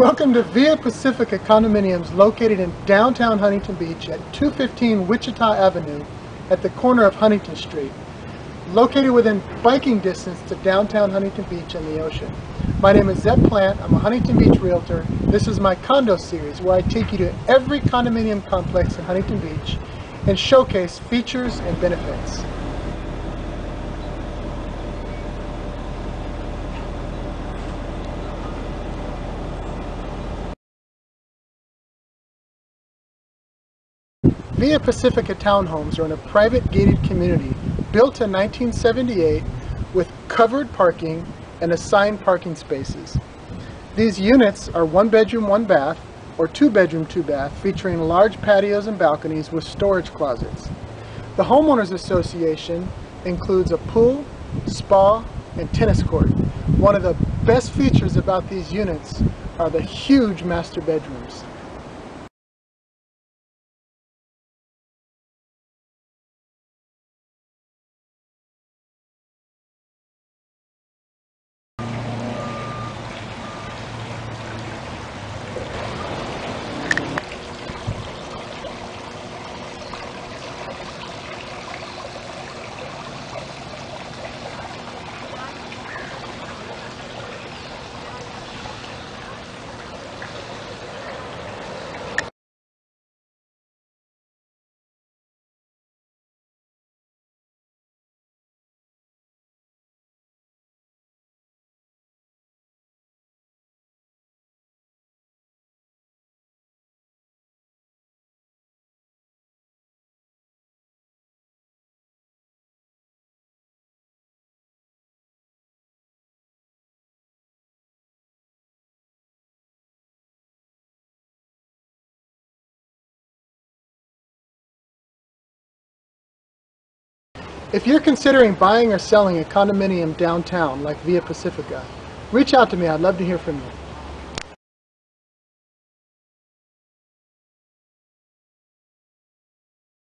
Welcome to Villa Pacifica condominiums located in downtown Huntington Beach at 215 Wichita Avenue at the corner of Huntington Street. Located within biking distance to downtown Huntington Beach and the ocean. My name is Zeb Plante, I'm a Huntington Beach realtor. This is my condo series where I take you to every condominium complex in Huntington Beach and showcase features and benefits. Villa Pacifica Townhomes are in a private gated community built in 1978 with covered parking and assigned parking spaces. These units are one bedroom, one bath, or two bedroom, two bath, featuring large patios and balconies with storage closets. The Homeowners Association includes a pool, spa, and tennis court. One of the best features about these units are the huge master bedrooms. If you're considering buying or selling a condominium downtown like Villa Pacifica, reach out to me. I'd love to hear from you.